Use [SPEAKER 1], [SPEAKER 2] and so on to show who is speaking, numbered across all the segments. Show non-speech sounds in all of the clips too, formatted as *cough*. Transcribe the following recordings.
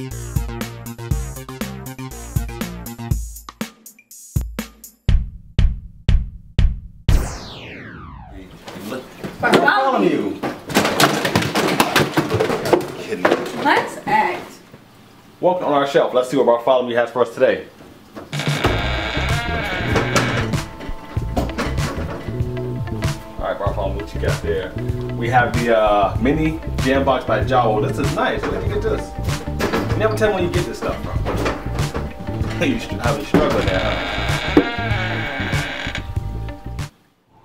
[SPEAKER 1] You.
[SPEAKER 2] Let's act.
[SPEAKER 1] Welcome on our shelf. Let's see what Bartholomew has for us today. All right, Bartholomew, what you got there? We have the uh, mini Jambox by Jawbone. This is nice. Where did you get this? Never tell me where you get this stuff from. *laughs* there.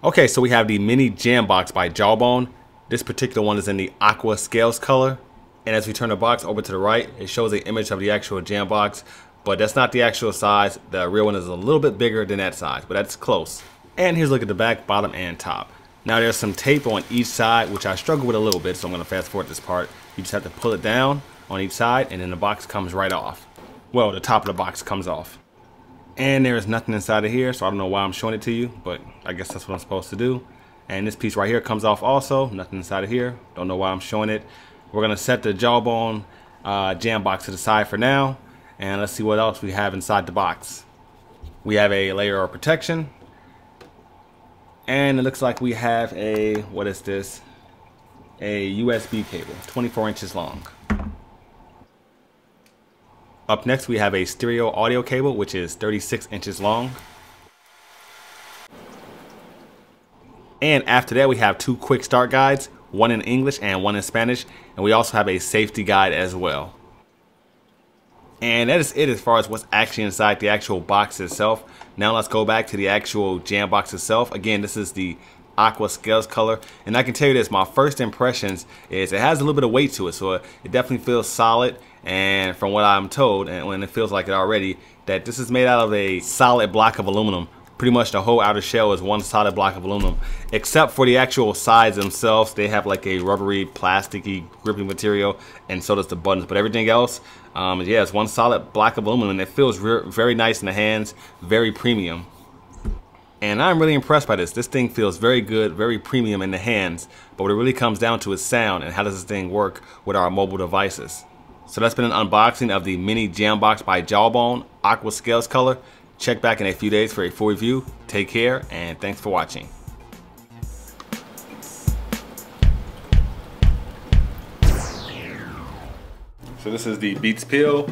[SPEAKER 1] Okay, so we have the mini Jambox by Jawbone. This particular one is in the aqua scales color. And as we turn the box over to the right, it shows an image of the actual Jambox, but that's not the actual size. The real one is a little bit bigger than that size, but that's close. And here's a look at the back, bottom, and top. Now there's some tape on each side, which I struggle with a little bit, so I'm gonna fast forward this part. You just have to pull it down on each side, and then the box comes right off. Well, the top of the box comes off. And there is nothing inside of here, so I don't know why I'm showing it to you, but I guess that's what I'm supposed to do. And this piece right here comes off also, nothing inside of here. Don't know why I'm showing it. We're gonna set the jawbone uh, Jambox to the side for now, and let's see what else we have inside the box. We have a layer of protection, and it looks like we have a, what is this? A USB cable, 24 inches long. Up next we have a stereo audio cable which is 36 inches long. And after that we have two quick start guides, one in English and one in Spanish, and we also have a safety guide as well. And that is it as far as what's actually inside the actual box itself. Now let's go back to the actual Jambox itself. Again, this is the aqua scales color. And I can tell you this my first impressions is it has a little bit of weight to it so it definitely feels solid. And from what I'm told and when it feels like it already that this is made out of a solid block of aluminum. Pretty much the whole outer shell is one solid block of aluminum except for the actual sides themselves. They have like a rubbery plasticky gripping material and so does the buttons. But everything else um, yeah it's one solid block of aluminum and it feels very nice in the hands very premium and I'm really impressed by this. This thing feels very good, very premium in the hands, but what it really comes down to is sound and how does this thing work with our mobile devices. So that's been an unboxing of the mini Jambox by Jawbone Aqua Scales color. Check back in a few days for a full review. Take care and thanks for watching. So this is the Beats Pill,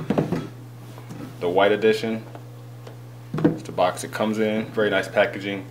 [SPEAKER 1] the white edition. It's the box it comes in. Very nice packaging.